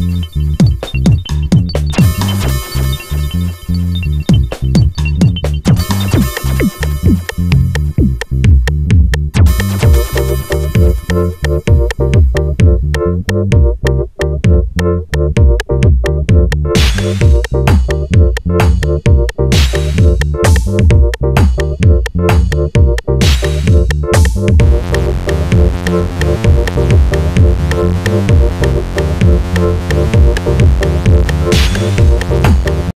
Mm-hmm.